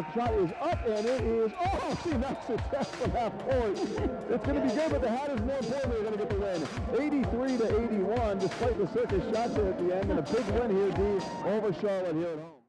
The shot is up, and it is, oh, see, that's it test from half point. It's going to be good, but the Hatters more important. importantly, are going to get the win. 83 to 81, despite the circus shots at the end, and a big win here, D, over Charlotte here at home.